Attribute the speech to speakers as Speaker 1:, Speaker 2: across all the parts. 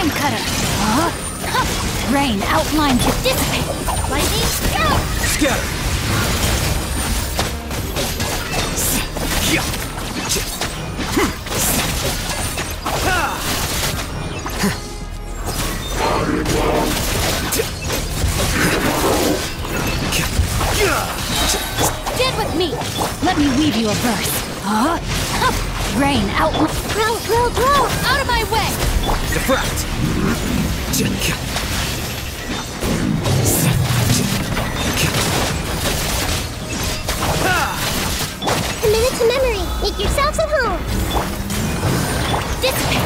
Speaker 1: Rain cutter. Huh? Huh. Rain outlines your dissipate. Lightning scout.
Speaker 2: Scatter!
Speaker 1: Get with me. Let me weave you a verse. Huh? Rain out. Grow, grow, grow. Out of my way.
Speaker 2: Diffract!
Speaker 3: It to memory. Make yourselves at home.
Speaker 1: Dissipate.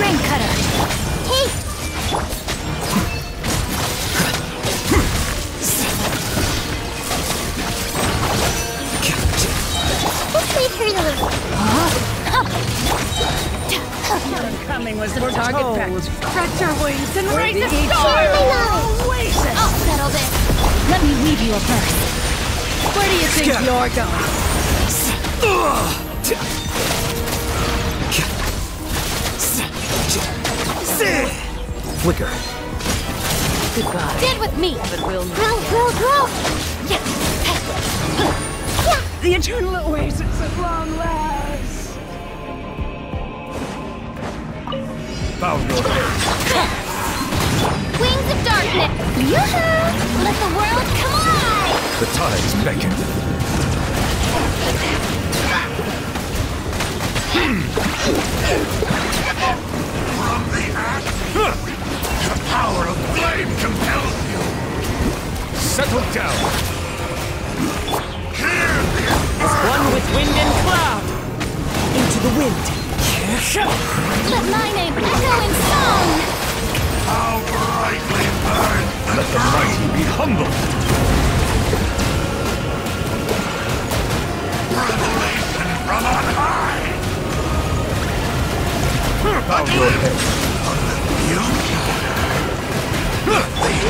Speaker 1: Rain cutter.
Speaker 3: Take.
Speaker 4: Target package.
Speaker 1: Stretch your wings and raise the
Speaker 3: my knowledge.
Speaker 4: Oasis!
Speaker 1: I'll settle this. Let me weave you a verse.
Speaker 4: Where do you think you're going?
Speaker 2: Flicker.
Speaker 4: Goodbye.
Speaker 1: Get with me.
Speaker 4: But we'll
Speaker 3: Grow, grow, grow.
Speaker 1: Yeah.
Speaker 4: The eternal oasis at long last.
Speaker 2: Bow your head.
Speaker 1: Wings of darkness. Yoo-hoo! Let the world come alive.
Speaker 2: The tides beckon.
Speaker 5: The power of flame compels you!
Speaker 2: Settle down.
Speaker 5: Hear the
Speaker 4: One with wind and cloud. Into the wind.
Speaker 1: Let my name echo in song.
Speaker 5: how brightly burns the
Speaker 2: Let the mighty be humble.
Speaker 5: revelation from on high!
Speaker 2: Bow your head.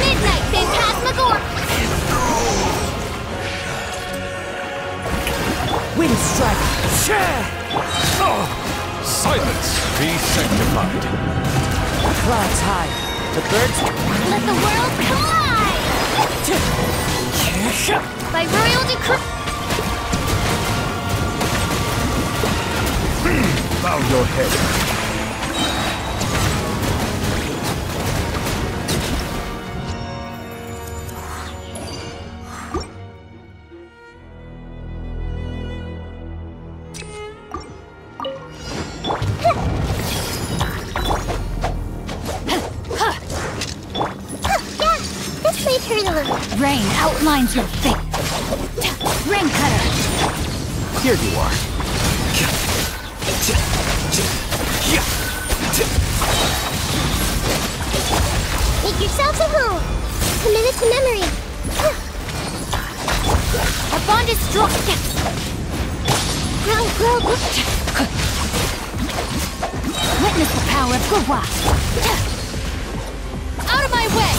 Speaker 1: Midnight Phantasmagor.
Speaker 4: Wind strike.
Speaker 2: Silence. Be sanctified.
Speaker 4: Clouds high. The birds.
Speaker 1: Let the world come alive. By royal decree.
Speaker 2: Hmm, bow your head.
Speaker 1: Rain outlines your fate. Rain cutter.
Speaker 2: Here you are.
Speaker 3: Make yourselves at home. Commit it to memory.
Speaker 1: Our bond is strong.
Speaker 3: Grow, grow, grow.
Speaker 1: Witness the power of Gurwa. Out of my way.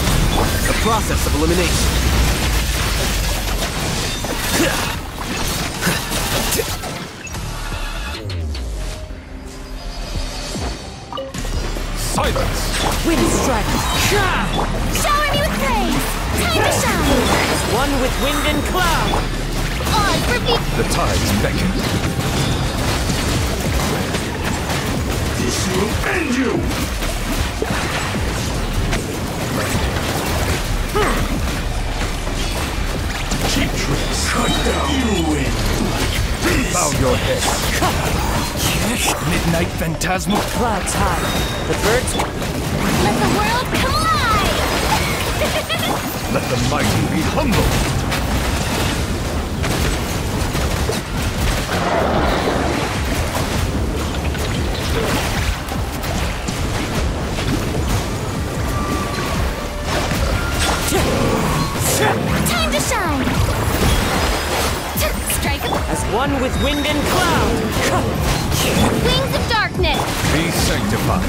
Speaker 2: The process of elimination. Silence.
Speaker 4: Wind strike.
Speaker 1: Shower me with praise. Time to shine.
Speaker 4: One with wind and cloud.
Speaker 1: On for me.
Speaker 2: The tides beckon.
Speaker 5: This will end you! You win.
Speaker 2: Bow your head. Midnight Phantasmal.
Speaker 4: Clouds high. The birds.
Speaker 1: Let the world come alive.
Speaker 2: Let the mighty be humble.
Speaker 1: Time
Speaker 4: one with wind and cloud.
Speaker 1: wings of darkness.
Speaker 2: Be sanctified.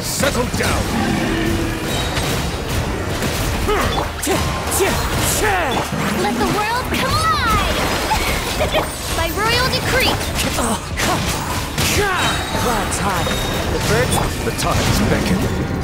Speaker 2: Settle down.
Speaker 1: Let the world collide! By royal decree!
Speaker 4: Clouds high. The birds
Speaker 2: The tides beckon.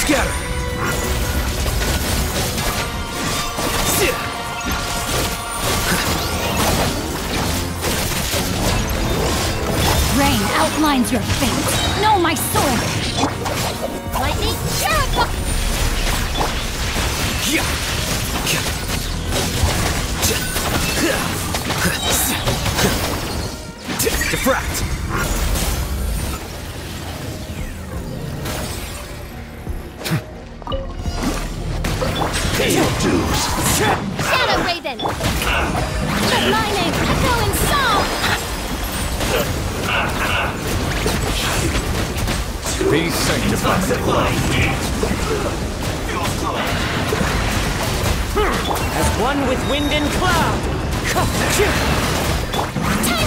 Speaker 2: Scatter.
Speaker 1: Rain outlines your fate. Know my sword! Lightning, Jericho!
Speaker 2: Diffract.
Speaker 5: Pay your dues.
Speaker 3: Shadow Raven.
Speaker 1: Let my name echo in song!
Speaker 2: Be sanctified.
Speaker 4: as one with wind and cloud.
Speaker 1: Time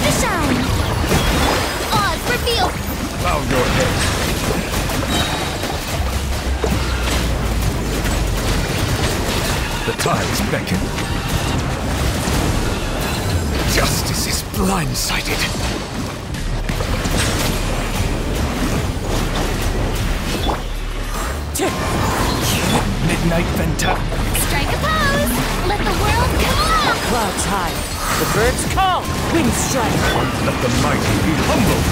Speaker 1: to shine! Oz revealed!
Speaker 2: Bow your head. The tides beckon. Justice is blindsided. Midnight Venta.
Speaker 1: Strike a pose! Let the world collide!
Speaker 4: Clouds high. The birds call. Wind strike.
Speaker 2: Let the mighty be humble.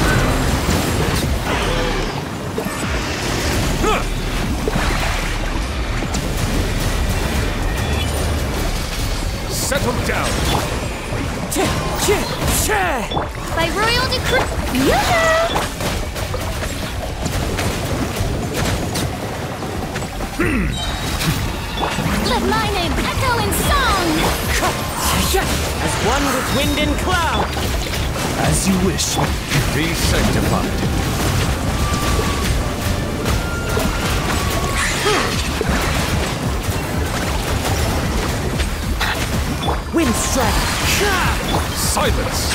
Speaker 2: Settle down.
Speaker 1: By royal decree! Yoo-hoo! Hmm. Let my name echo in song!
Speaker 4: As one with wind and cloud.
Speaker 2: As you wish. Be sanctified.
Speaker 4: Wind strike.
Speaker 2: Silence.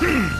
Speaker 2: Hmm.